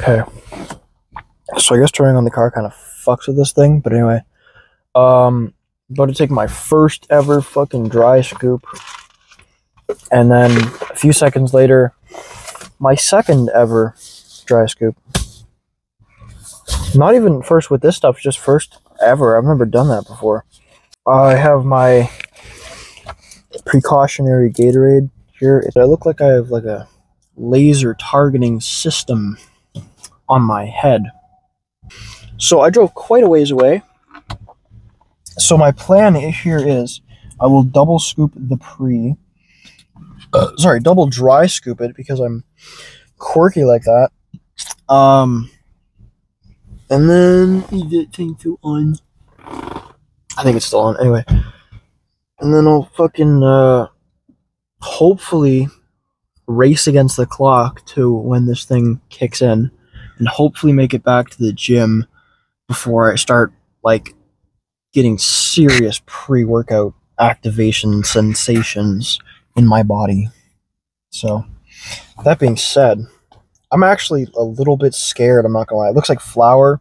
Okay. So I guess turning on the car kind of fucks with this thing, but anyway. Um about to take my first ever fucking dry scoop. And then a few seconds later, my second ever dry scoop. Not even first with this stuff, just first ever. I've never done that before. I have my precautionary Gatorade here. I look like I have like a laser targeting system on my head. So I drove quite a ways away. So my plan here is I will double scoop the pre. Uh, sorry, double dry scoop it because I'm quirky like that. Um, and then is that thing still on? I think it's still on. Anyway, and then I'll fucking uh, hopefully race against the clock to when this thing kicks in, and hopefully make it back to the gym before I start like getting serious pre-workout activation sensations in my body. So, that being said, I'm actually a little bit scared. I'm not gonna lie. It looks like flour,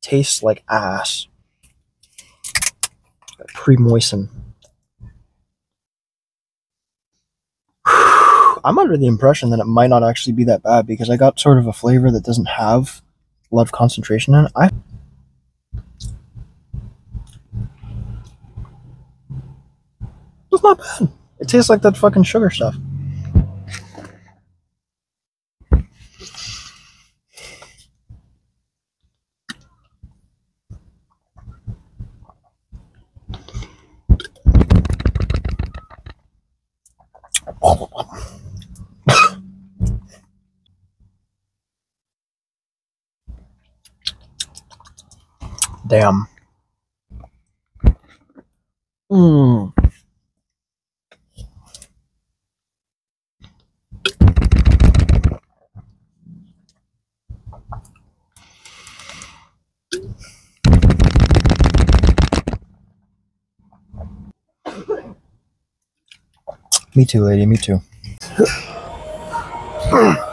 tastes like ass. Pre-moisten. I'm under the impression that it might not actually be that bad because I got sort of a flavor that doesn't have a lot of concentration in it. I It's not bad. It tastes like that fucking sugar stuff. Damn. Mmm. Me too, lady. Me too.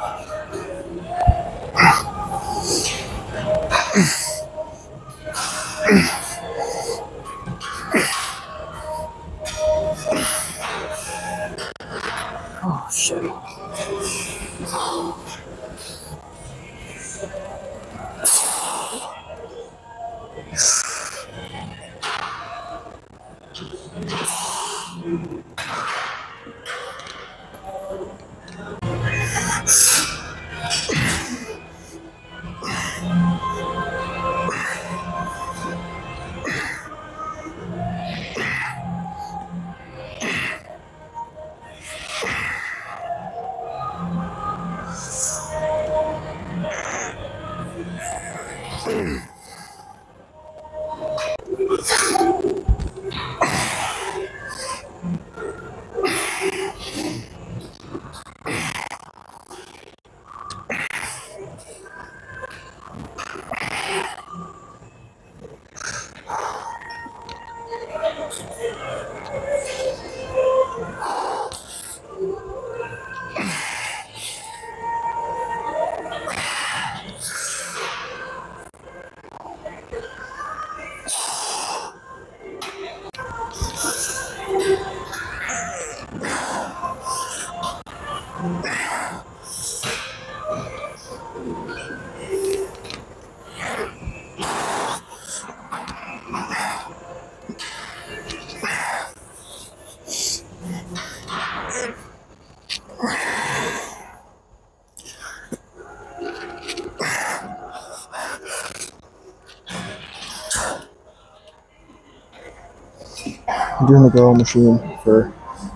I'm doing the girl machine for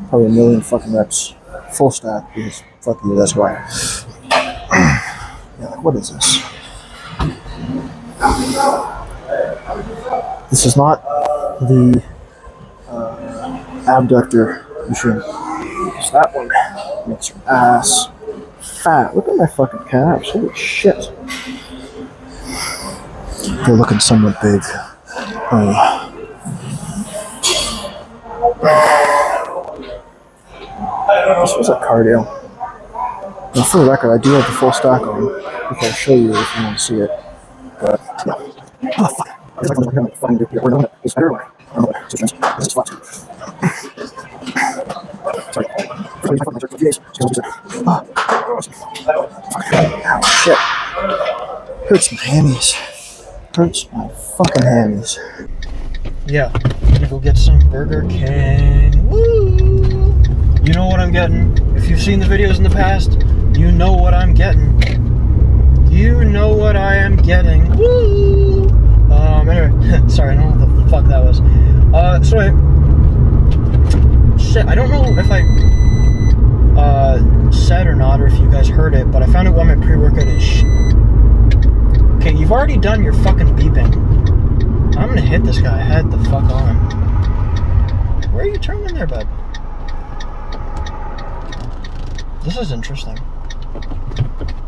probably a million fucking reps, full stack because fuck you, that's why. yeah, like what is this? This is not the uh, abductor machine. It's that one makes your ass fat. Look at my fucking calves. Holy shit. They're looking somewhat big. Uh, this was a cardio. Now, for the record, I do have the full stack on. I'll show you if you want to see it. But yeah. Oh fuck. It's like I'm fucking do We're not. It's better. I don't know. This is flat. Sorry. Oh, shit. Hurts my hammies. Hurts my fucking hammies. Yeah, I'm gonna go get some Burger King. Woo! You know what I'm getting. If you've seen the videos in the past, you know what I'm getting. You know what I am getting. Woo! Um, anyway, sorry, I don't know what the fuck that was. Uh, so I, shit, I don't know if I uh, said or not, or if you guys heard it, but I found out why my pre-workout is. Okay, you've already done your fucking beeping. I'm gonna hit this guy head the fuck on. Where are you turning there, bud? This is interesting.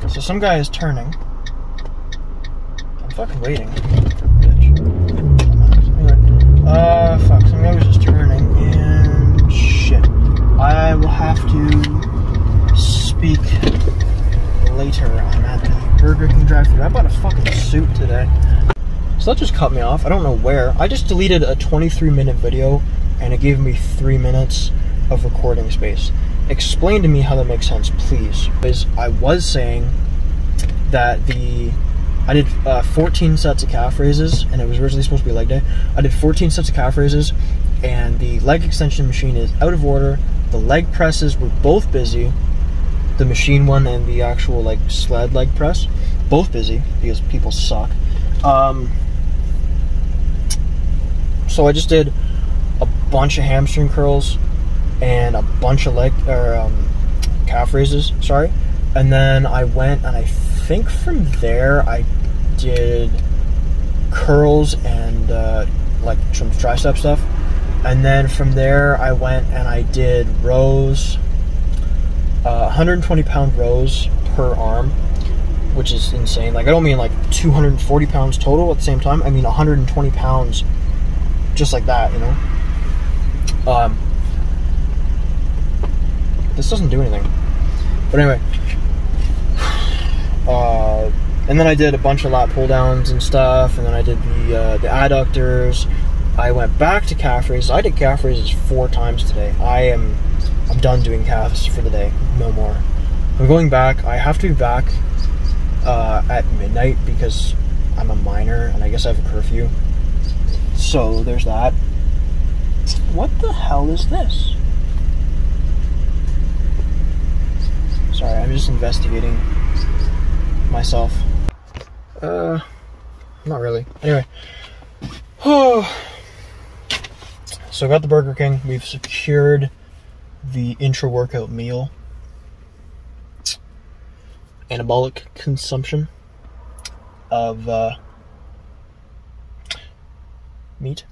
So some guy is turning. I'm fucking waiting. Bitch. Uh, fuck. Some guy was just turning, and shit. I will have to speak later. I'm at the Burger King drive-thru. I bought a fucking suit today. So that just cut me off. I don't know where. I just deleted a 23 minute video and it gave me three minutes of recording space. Explain to me how that makes sense, please. Because I was saying that the I did uh, 14 sets of calf raises, and it was originally supposed to be leg day. I did 14 sets of calf raises, and the leg extension machine is out of order. The leg presses were both busy, the machine one and the actual like sled leg press, both busy because people suck. Um, so I just did a bunch of hamstring curls and a bunch of leg or um, calf raises. Sorry, and then I went and I think from there I did curls and uh, like some tricep stuff, and then from there I went and I did rows, uh, 120 pound rows per arm, which is insane. Like I don't mean like 240 pounds total at the same time. I mean 120 pounds, just like that, you know. Um, this doesn't do anything. But anyway, uh, and then I did a bunch of lat pull downs and stuff, and then I did the uh, the adductors. I went back to calf raises. I did calf raises four times today. I am I'm done doing calves for the day. No more. I'm going back. I have to be back uh, at midnight because I'm a minor and I guess I have a curfew. So there's that. What the hell is this? Sorry, I'm just investigating myself. Uh, not really. Anyway. Oh. So got the Burger King. We've secured the intra workout meal. Anabolic consumption of uh, meat.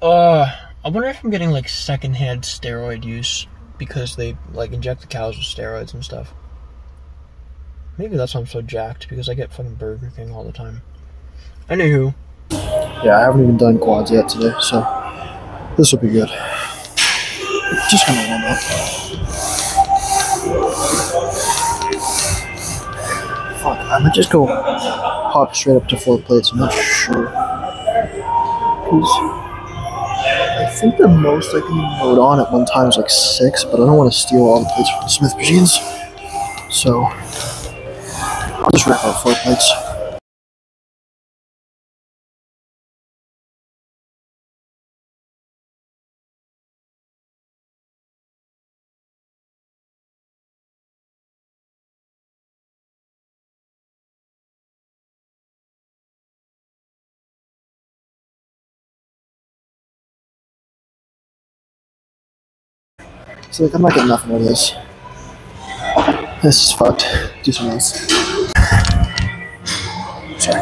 Uh, I wonder if I'm getting like secondhand steroid use because they like inject the cows with steroids and stuff. Maybe that's why I'm so jacked because I get fucking Burger King all the time. Anywho. Yeah, I haven't even done quads yet today, so this will be good. Just gonna warm up. Fuck, I might just go hop straight up to four plates. I'm not sure. I think the most I can load on at one time is like six, but I don't want to steal all the plates from the Smith machines. So I'll just wrap up four plates. So like, I'm not getting nothing out of this. This is fucked. Do something else. Sorry.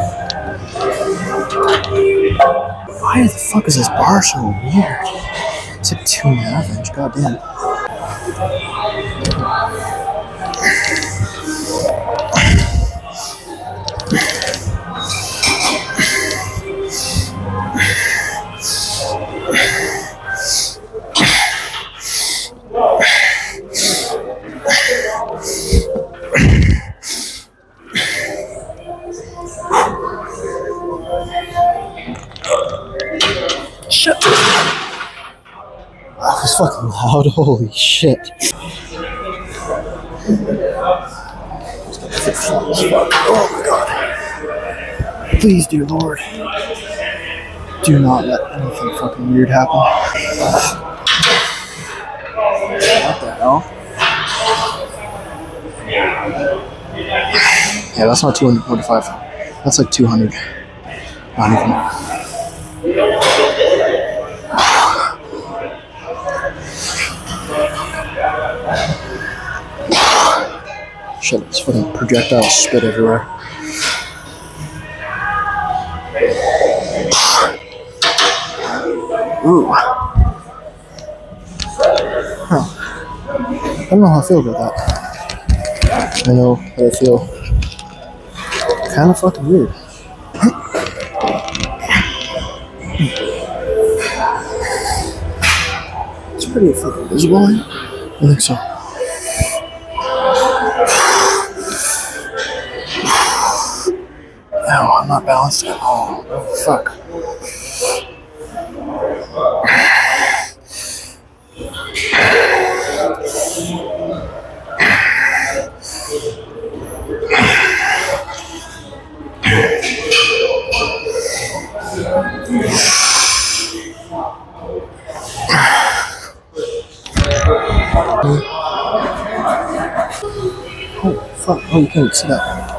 Why the fuck is this bar so weird? It's like two and a half inch. Goddamn. Fucking loud. Holy shit. Oh my god. Please, dear Lord. Do not let anything fucking weird happen. What the hell? Yeah, that's not 245. That's like 200. Not Shit, it's fucking projectile spit everywhere. Ooh. Huh. I don't know how I feel about that. I know how I feel. Kind of fucking weird. It's pretty fucking visible. I think so. No, I'm not balanced at all. Oh, fuck. Oh, fuck. Oh, you can't see that.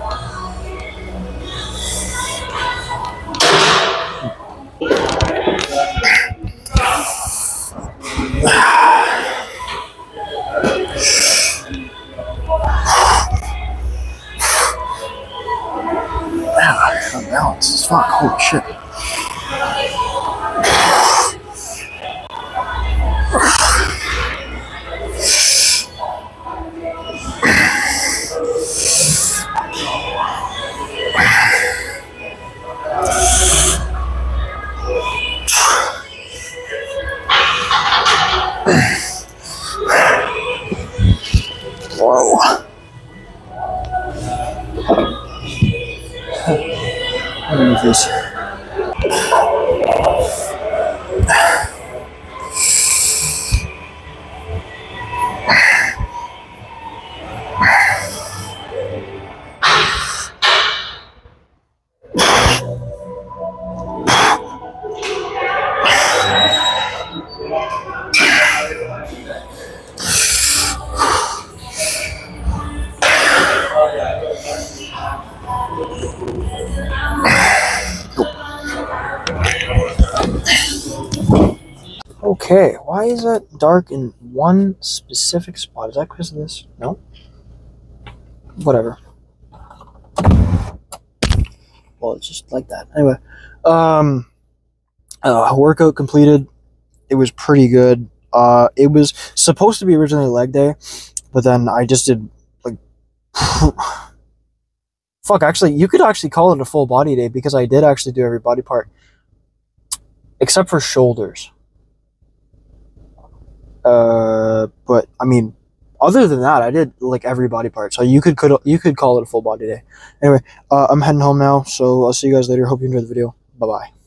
I don't know Okay, why is it dark in one specific spot? Is that because of this? No? Whatever. Well, it's just like that. Anyway, um, uh, workout completed. It was pretty good. Uh, it was supposed to be originally leg day, but then I just did like. Fuck, actually, you could actually call it a full body day because I did actually do every body part except for shoulders. Uh, but I mean, other than that, I did like every body part. So you could could you could call it a full body day. Anyway, uh, I'm heading home now, so I'll see you guys later. Hope you enjoyed the video. Bye bye.